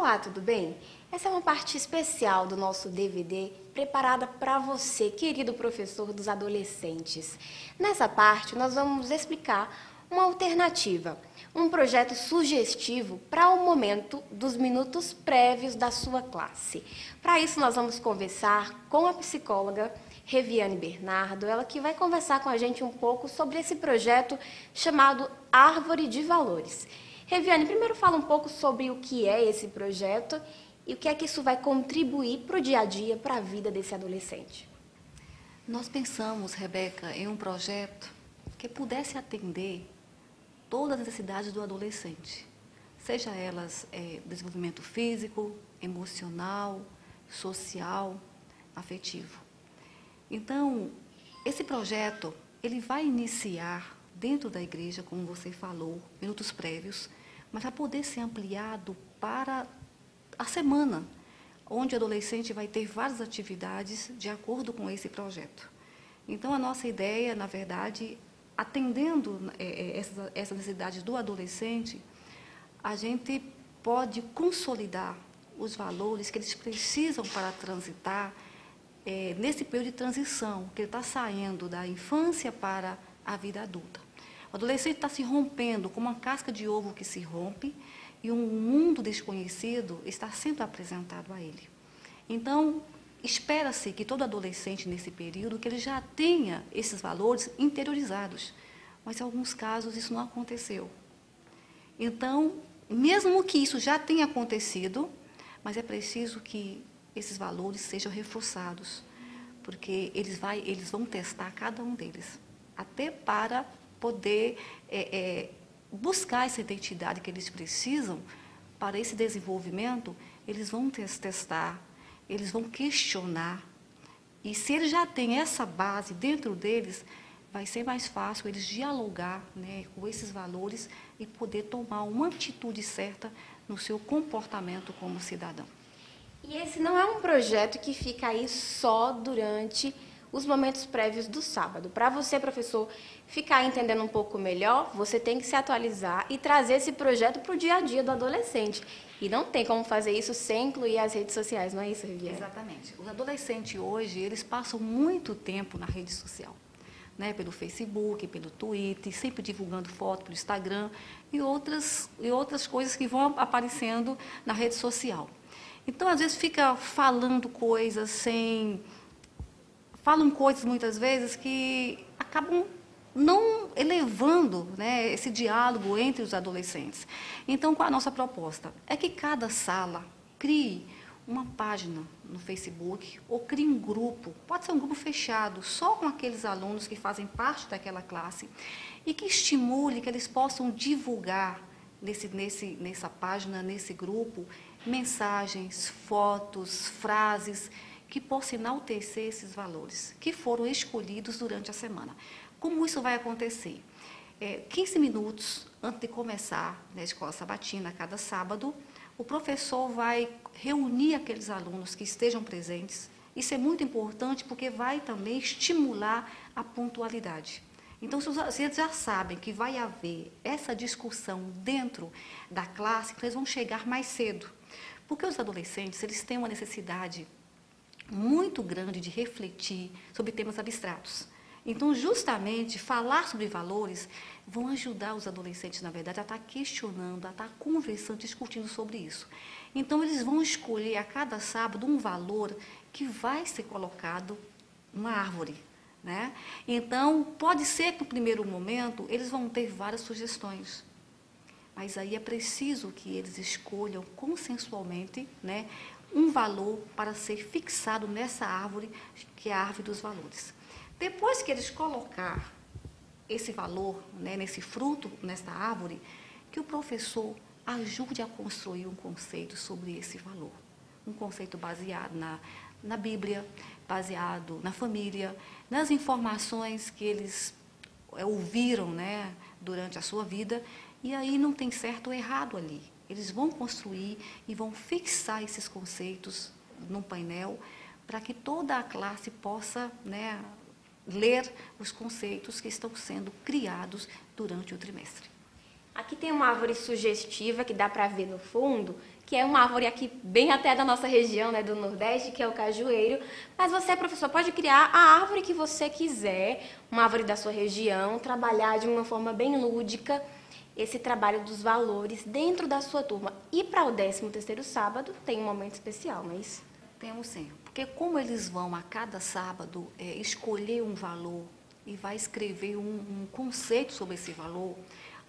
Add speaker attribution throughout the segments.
Speaker 1: Olá, tudo bem? Essa é uma parte especial do nosso DVD preparada para você, querido professor dos adolescentes. Nessa parte, nós vamos explicar uma alternativa, um projeto sugestivo para o momento dos minutos prévios da sua classe. Para isso, nós vamos conversar com a psicóloga Reviane Bernardo, ela que vai conversar com a gente um pouco sobre esse projeto chamado Árvore de Valores. Reviane, primeiro fala um pouco sobre o que é esse projeto e o que é que isso vai contribuir para o dia a dia, para a vida desse adolescente.
Speaker 2: Nós pensamos, Rebeca, em um projeto que pudesse atender todas as necessidades do adolescente, seja elas é, desenvolvimento físico, emocional, social, afetivo. Então, esse projeto ele vai iniciar dentro da igreja, como você falou, minutos prévios, mas vai poder ser ampliado para a semana, onde o adolescente vai ter várias atividades de acordo com esse projeto. Então, a nossa ideia, na verdade, atendendo é, é, necessidades do adolescente, a gente pode consolidar os valores que eles precisam para transitar é, nesse período de transição, que ele está saindo da infância para a vida adulta. O adolescente está se rompendo como uma casca de ovo que se rompe e um mundo desconhecido está sendo apresentado a ele. Então, espera-se que todo adolescente nesse período que ele já tenha esses valores interiorizados, mas em alguns casos isso não aconteceu. Então, mesmo que isso já tenha acontecido, mas é preciso que esses valores sejam reforçados, porque eles, vai, eles vão testar cada um deles, até para poder é, é, buscar essa identidade que eles precisam para esse desenvolvimento, eles vão testar, eles vão questionar. E se eles já têm essa base dentro deles, vai ser mais fácil eles dialogar né, com esses valores e poder tomar uma atitude certa no seu comportamento como cidadão.
Speaker 1: E esse não é um projeto que fica aí só durante os momentos prévios do sábado. Para você, professor, ficar entendendo um pouco melhor, você tem que se atualizar e trazer esse projeto para o dia a dia do adolescente. E não tem como fazer isso sem incluir as redes sociais, não é isso, Riviera?
Speaker 2: Exatamente. Os adolescentes hoje, eles passam muito tempo na rede social. Né, pelo Facebook, pelo Twitter, sempre divulgando foto pelo Instagram e outras, e outras coisas que vão aparecendo na rede social. Então, às vezes, fica falando coisas sem falam coisas muitas vezes que acabam não elevando né, esse diálogo entre os adolescentes. Então, qual a nossa proposta? É que cada sala crie uma página no Facebook ou crie um grupo, pode ser um grupo fechado, só com aqueles alunos que fazem parte daquela classe, e que estimule que eles possam divulgar nesse, nesse, nessa página, nesse grupo, mensagens, fotos, frases que possa enaltecer esses valores que foram escolhidos durante a semana. Como isso vai acontecer? É, 15 minutos antes de começar na escola sabatina, cada sábado, o professor vai reunir aqueles alunos que estejam presentes. Isso é muito importante porque vai também estimular a pontualidade. Então, se vocês já sabem que vai haver essa discussão dentro da classe, eles vão chegar mais cedo. Porque os adolescentes, eles têm uma necessidade muito grande de refletir sobre temas abstratos. Então, justamente, falar sobre valores vão ajudar os adolescentes, na verdade, a estar questionando, a estar conversando, discutindo sobre isso. Então, eles vão escolher a cada sábado um valor que vai ser colocado numa árvore. Né? Então, pode ser que no primeiro momento eles vão ter várias sugestões. Mas aí é preciso que eles escolham consensualmente né, um valor para ser fixado nessa árvore, que é a árvore dos valores. Depois que eles colocar esse valor, né, nesse fruto, nessa árvore, que o professor ajude a construir um conceito sobre esse valor. Um conceito baseado na, na Bíblia, baseado na família, nas informações que eles é, ouviram né, durante a sua vida, e aí não tem certo ou errado ali. Eles vão construir e vão fixar esses conceitos num painel para que toda a classe possa né, ler os conceitos que estão sendo criados durante o trimestre.
Speaker 1: Aqui tem uma árvore sugestiva que dá para ver no fundo, que é uma árvore aqui bem até da nossa região, né, do Nordeste, que é o cajueiro. Mas você, professor, pode criar a árvore que você quiser, uma árvore da sua região, trabalhar de uma forma bem lúdica esse trabalho dos valores dentro da sua turma. E para o 13º sábado tem um momento especial, não é isso?
Speaker 2: Temos sim, porque como eles vão a cada sábado é, escolher um valor e vai escrever um, um conceito sobre esse valor,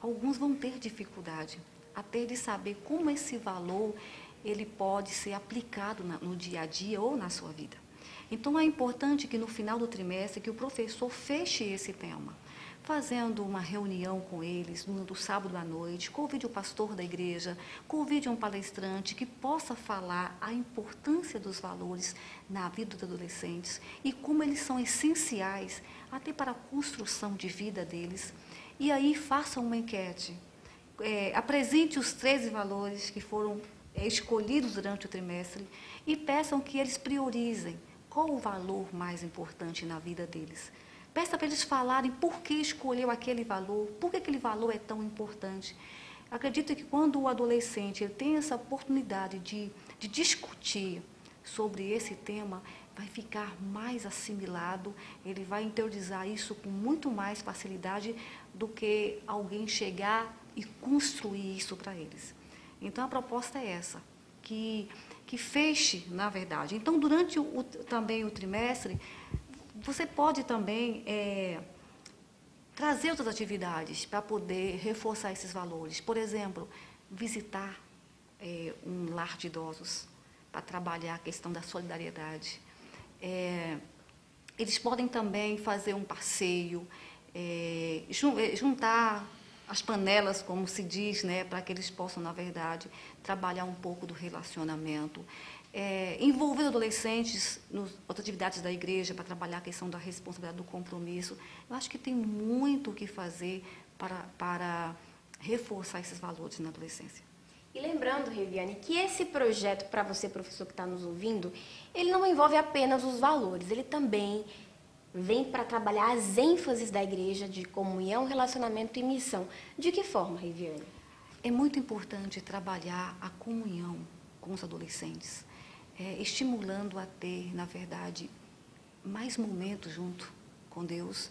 Speaker 2: alguns vão ter dificuldade até de saber como esse valor ele pode ser aplicado na, no dia a dia ou na sua vida. Então é importante que no final do trimestre que o professor feche esse tema, fazendo uma reunião com eles no, no sábado à noite, convide o pastor da igreja, convide um palestrante que possa falar a importância dos valores na vida dos adolescentes e como eles são essenciais até para a construção de vida deles. E aí faça uma enquete é, apresente os 13 valores que foram é, escolhidos durante o trimestre e peçam que eles priorizem qual o valor mais importante na vida deles. Peça para eles falarem por que escolheu aquele valor, por que aquele valor é tão importante. Acredito que quando o adolescente ele tem essa oportunidade de, de discutir sobre esse tema, vai ficar mais assimilado, ele vai interiorizar isso com muito mais facilidade do que alguém chegar e construir isso para eles. Então a proposta é essa, que, que feche, na verdade. Então, durante o, também o trimestre, você pode também é, trazer outras atividades para poder reforçar esses valores. Por exemplo, visitar é, um lar de idosos para trabalhar a questão da solidariedade. É, eles podem também fazer um passeio, é, é juntar as panelas, como se diz, né, para que eles possam, na verdade, trabalhar um pouco do relacionamento. É, envolver adolescentes nas atividades da igreja para trabalhar a questão da responsabilidade do compromisso. Eu acho que tem muito o que fazer para, para reforçar esses valores na adolescência.
Speaker 1: E lembrando, Riviane, que esse projeto, para você, professor que está nos ouvindo, ele não envolve apenas os valores, ele também vem para trabalhar as ênfases da igreja de comunhão, relacionamento e missão. De que forma, Riviane?
Speaker 2: É muito importante trabalhar a comunhão com os adolescentes, é, estimulando a ter, na verdade, mais momentos junto com Deus.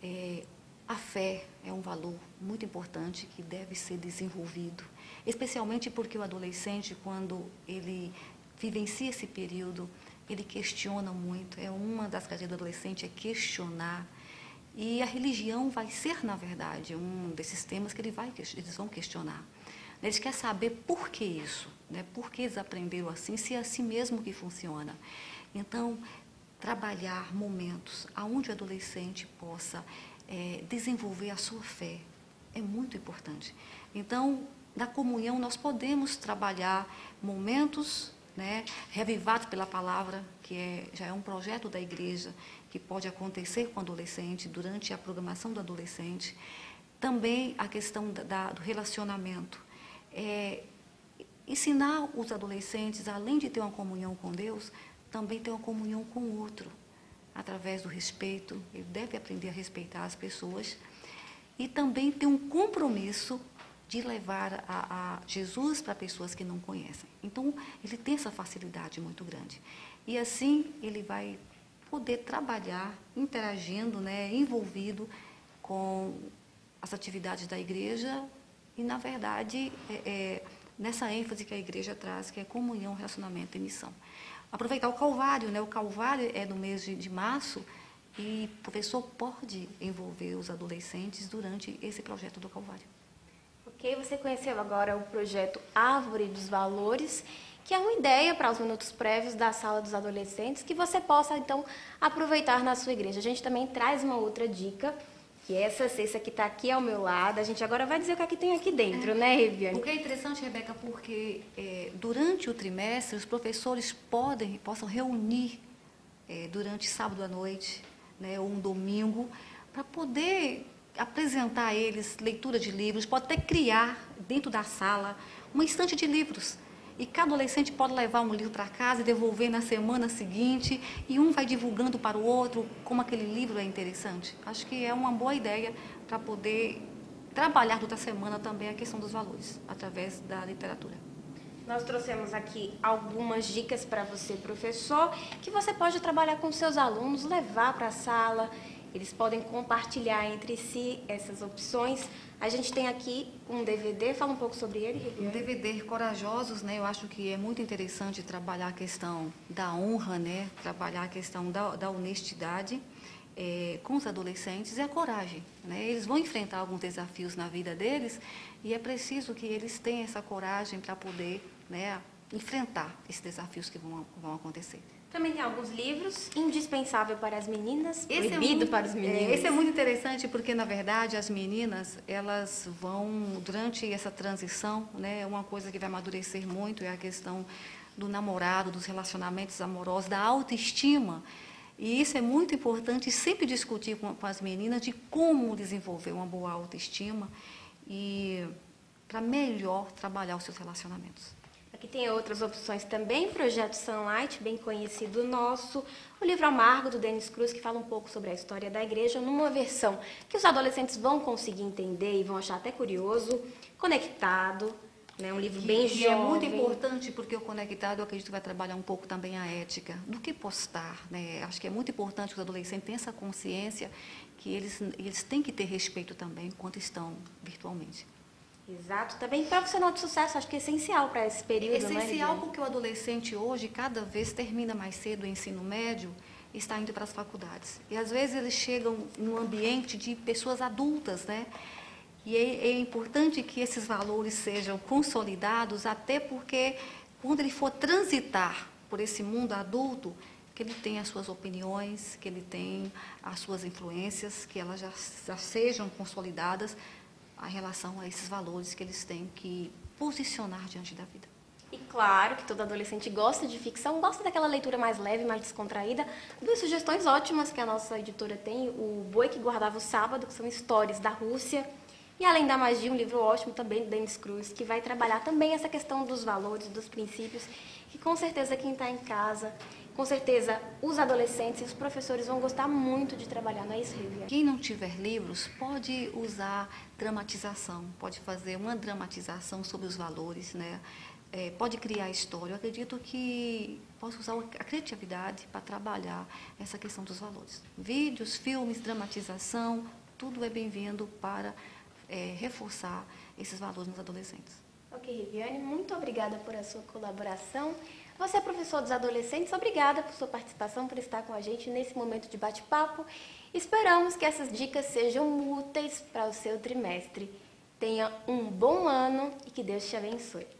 Speaker 2: É, a fé é um valor muito importante que deve ser desenvolvido, especialmente porque o adolescente, quando ele vivencia esse período, ele questiona muito. É uma das características do adolescente é questionar. E a religião vai ser, na verdade, um desses temas que ele vai, eles vão questionar. Eles querem saber por que isso, né? por que eles aprenderam assim, se é assim mesmo que funciona. Então, trabalhar momentos onde o adolescente possa é, desenvolver a sua fé é muito importante. Então, na comunhão, nós podemos trabalhar momentos né, revivados pela palavra, que é, já é um projeto da igreja que pode acontecer com o adolescente, durante a programação do adolescente. Também a questão da, do relacionamento. É, ensinar os adolescentes, além de ter uma comunhão com Deus, também ter uma comunhão com o outro, através do respeito. Ele deve aprender a respeitar as pessoas e também ter um compromisso de levar a, a Jesus para pessoas que não conhecem. Então, ele tem essa facilidade muito grande. E assim, ele vai poder trabalhar interagindo, né, envolvido com as atividades da igreja e, na verdade, é, é, nessa ênfase que a igreja traz, que é comunhão, relacionamento e missão. Aproveitar o Calvário, né? o Calvário é no mês de, de março e o professor pode envolver os adolescentes durante esse projeto do Calvário.
Speaker 1: Ok, você conheceu agora o projeto Árvore dos Valores, que é uma ideia para os minutos prévios da sala dos adolescentes, que você possa então aproveitar na sua igreja. A gente também traz uma outra dica, que é essa cesta que está aqui ao meu lado. A gente agora vai dizer o que, é que tem aqui dentro, é, né, Reviane?
Speaker 2: O que é interessante, Rebeca, porque é, durante o trimestre os professores podem, possam reunir é, durante sábado à noite, né, ou um domingo, para poder apresentar a eles leitura de livros, pode até criar dentro da sala uma estante de livros. E cada adolescente pode levar um livro para casa e devolver na semana seguinte, e um vai divulgando para o outro como aquele livro é interessante. Acho que é uma boa ideia para poder trabalhar durante a semana também a questão dos valores, através da literatura.
Speaker 1: Nós trouxemos aqui algumas dicas para você, professor, que você pode trabalhar com seus alunos, levar para a sala. Eles podem compartilhar entre si essas opções. A gente tem aqui um DVD, fala um pouco sobre ele.
Speaker 2: Um DVD Corajosos, né? Eu acho que é muito interessante trabalhar a questão da honra, né? Trabalhar a questão da, da honestidade é, com os adolescentes e a coragem. Né? Eles vão enfrentar alguns desafios na vida deles e é preciso que eles tenham essa coragem para poder né, enfrentar esses desafios que vão, vão acontecer.
Speaker 1: Também tem alguns livros, indispensável para as meninas, esse é proibido é muito, para os meninos.
Speaker 2: É, esse é muito interessante porque, na verdade, as meninas, elas vão, durante essa transição, né, uma coisa que vai amadurecer muito é a questão do namorado, dos relacionamentos amorosos, da autoestima. E isso é muito importante sempre discutir com, com as meninas de como desenvolver uma boa autoestima e para melhor trabalhar os seus relacionamentos.
Speaker 1: Aqui tem outras opções também, Projeto Sunlight, bem conhecido nosso, o livro Amargo, do Denis Cruz, que fala um pouco sobre a história da igreja, numa versão que os adolescentes vão conseguir entender e vão achar até curioso, conectado, né? um livro bem
Speaker 2: jovem. E é muito importante, porque o Conectado, eu acredito que vai trabalhar um pouco também a ética, do que postar. Né? Acho que é muito importante que os adolescentes tenham essa consciência que eles, eles têm que ter respeito também enquanto estão virtualmente.
Speaker 1: Exato. Também profissional de sucesso, acho que é essencial para esse período. É
Speaker 2: essencial né, porque o adolescente hoje, cada vez termina mais cedo o ensino médio está indo para as faculdades. E às vezes eles chegam num ambiente de pessoas adultas, né? E é, é importante que esses valores sejam consolidados, até porque quando ele for transitar por esse mundo adulto, que ele tenha as suas opiniões, que ele tenha as suas influências, que elas já, já sejam consolidadas a relação a esses valores que eles têm que posicionar diante da vida.
Speaker 1: E claro que todo adolescente gosta de ficção, gosta daquela leitura mais leve, mais descontraída. Duas sugestões ótimas que a nossa editora tem: O Boi que Guardava o Sábado, que são histórias da Rússia. E além da magia, um livro ótimo também do Dennis Cruz, que vai trabalhar também essa questão dos valores, dos princípios, que com certeza quem está em casa com certeza os adolescentes e os professores vão gostar muito de trabalhar na Esrevia.
Speaker 2: Quem não tiver livros pode usar dramatização, pode fazer uma dramatização sobre os valores, né? É, pode criar história. Eu acredito que posso usar a criatividade para trabalhar essa questão dos valores. Vídeos, filmes, dramatização, tudo é bem-vindo para é, reforçar esses valores nos adolescentes.
Speaker 1: Ok, Riviane, muito obrigada por a sua colaboração. Você é professor dos adolescentes, obrigada por sua participação, por estar com a gente nesse momento de bate-papo. Esperamos que essas dicas sejam úteis para o seu trimestre. Tenha um bom ano e que Deus te abençoe.